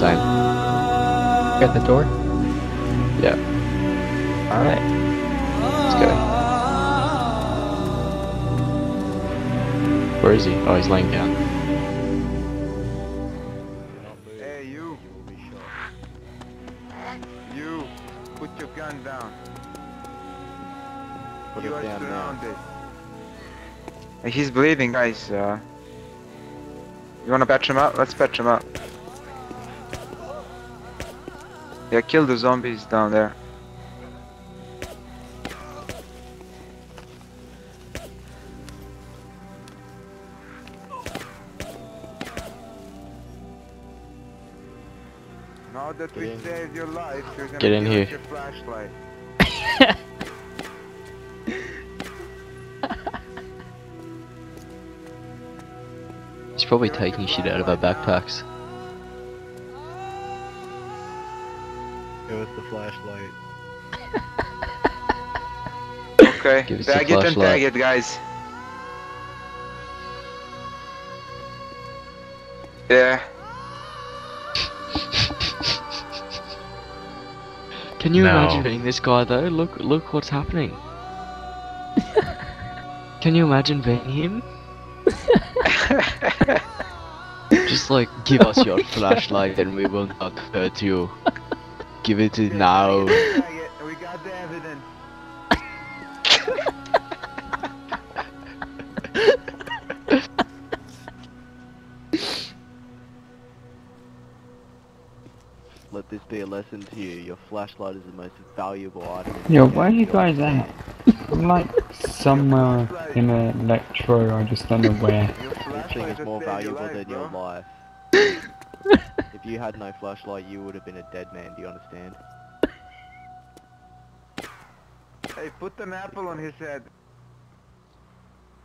Same. At the door? Yeah. Alright. Let's go. Where is he? Oh, he's laying down. Hey, you. You. Put your gun down. Put you it are down now. surrounded. Hey, He's bleeding, guys. Uh, you wanna patch him up? Let's patch him up. Yeah, kill the zombies down there. Now that we Get in. saved your life, you're gonna Get in here. your flashlight. He's probably taking shit out of our backpacks. Give us the flashlight. Okay, Give us the tag it and flashlight. tag it, guys. Yeah. Can you No. imagine being this guy though? Look, look what's happening. Can you imagine being him? Just like, give us your flashlight and we will not hurt you. Give it to now. It. We got the evidence. Let this be a lesson to you. Your flashlight is the most valuable item. in Yo, the where are you guys at? I'm like somewhere in a lecture, I just don't know where. Your This thing is more saved valuable life, than your life. if you had no flashlight, you would have been a dead man. Do you understand? Hey, put an apple on his head.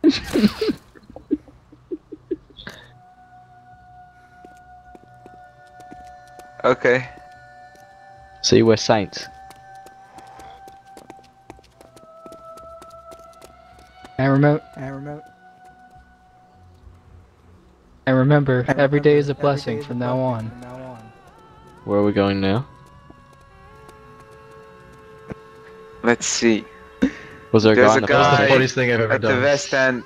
okay. See, we're saints. And remote. And remote. And remember, every day is a blessing from now on. Where are we going now? Let's see. Was there a There's guy a in the guy- the funniest thing I've ever At the west end.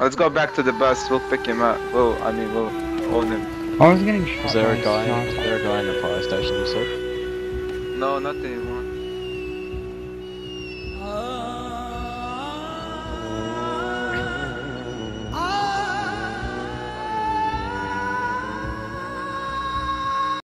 Let's go back to the bus. We'll pick him up. We'll, I mean, we'll own him. I was getting shot Was there a guy? sniper. Was there a guy in the fire station? You said. No, not anymore.